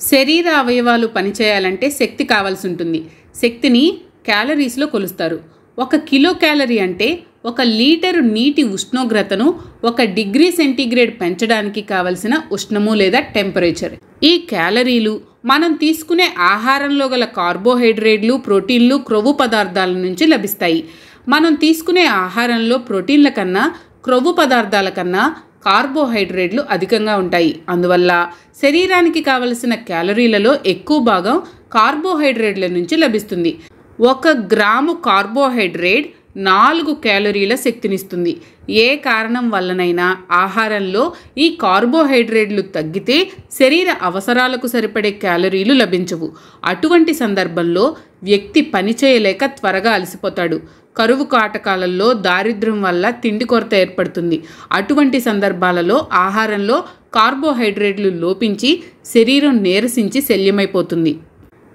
శరీర అవయవాలు పనిచేయాలంటే శక్తి కావాల్సి ఉంటుంది శక్తిని క్యాలరీస్లో కొలుస్తారు. ఒక కిలో క్యాలరీ అంటే ఒక లీటరు నీటి ఉష్ణోగ్రతను ఒక డిగ్రీ సెంటీగ్రేడ్ పెంచడానికి కావలసిన ఉష్ణము లేదా టెంపరేచర్. ఈ క్యాలరీలు మనం తీసుకునే ఆహారంలో గల కార్బోహైడ్రేట్లు ప్రోటీన్లు క్రొవ్వు పదార్థాల నుంచి లభిస్తాయి. మనం తీసుకునే ఆహారంలో ప్రోటీన్ల కన్నా క్రొవ్వు పదార్థాల కన్నా కార్బోహైడ్రేట్లు అధికంగా ఉంటాయి. అందువల్ల శరీరానికి కావలసిన క్యాలరీలలో ఎక్కువ భాగం కార్బోహైడ్రేట్ల నుంచి లభిస్తుంది. ఒక గ్రాము కార్బోహైడ్రేట్ నాలుగు క్యాలరీల శక్తినిస్తుంది. ఏ కారణం వల్లనైనా ఆహారంలో ఈ కార్బోహైడ్రేట్లు తగ్గితే శరీర అవసరాలకు సరిపడే క్యాలరీలు లభించవు. అటువంటి సందర్భంలో వ్యక్తి పనిచేయలేక త్వరగా అలసిపోతాడు. కరువు కాటకాలలో దారిద్ర్యం వల్ల తిండి కొరత ఏర్పడుతుంది. అటువంటి సందర్భాలలో ఆహారంలో కార్బోహైడ్రేట్లు లోపించి శరీరం నీరసించి శల్యమైపోతుంది.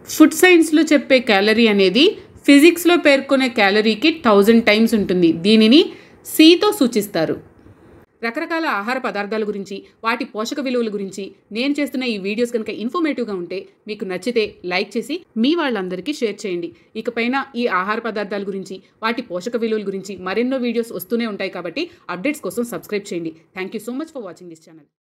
ఫుడ్ సైన్స్లో చెప్పే క్యాలరీ అనేది ఫిజిక్స్లో పేర్కొనే క్యాలరీకి థౌజండ్ టైమ్స్ ఉంటుంది. దీనిని సితో సూచిస్తారు. రకరకాల ఆహార పదార్థాల గురించి వాటి పోషక విలువల గురించి నేను చేస్తున్న ఈ వీడియోస్ కనుక ఇన్ఫర్మేటివ్గా ఉంటే మీకు నచ్చితే లైక్ చేసి మీ వాళ్ళందరికీ షేర్ చేయండి. ఇకపైన ఈ ఆహార పదార్థాల గురించి వాటి పోషక విలువల గురించి మరెన్నో వీడియోస్ వస్తూనే ఉంటాయి కాబట్టి అప్డేట్స్ కోసం సబ్స్క్రైబ్ చేయండి. Thank you so much for watching this channel